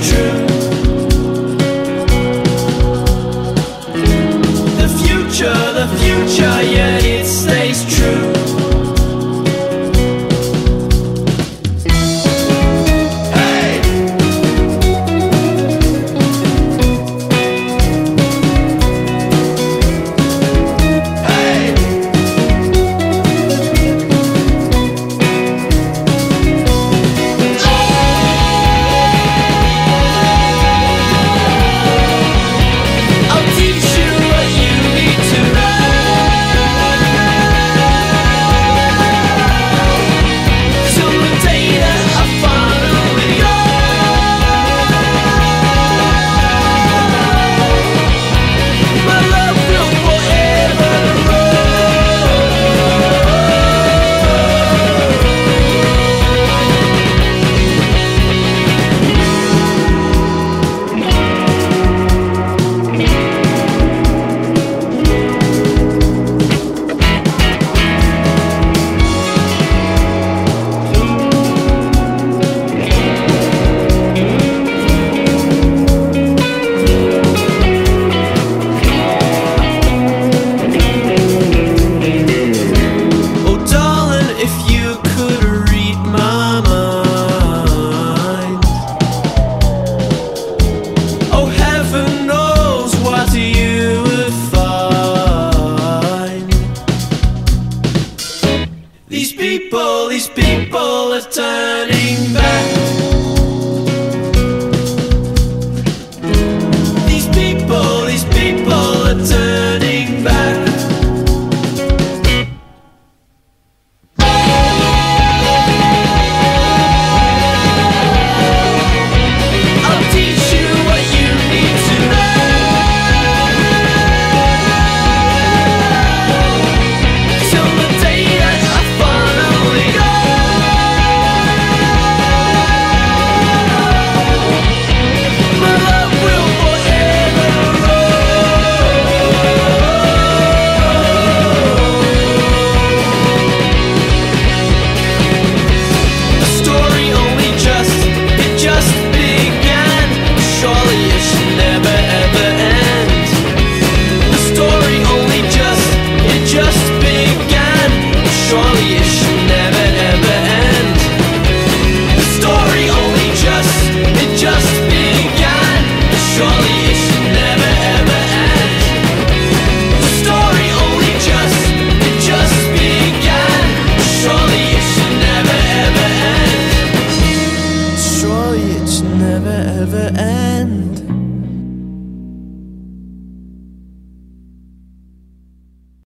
true. People, these people are turning back. it should never ever end. The story only just, it just began. Surely it should never ever end. The story only just, it just began. Surely it should never ever end. Surely it should never ever end.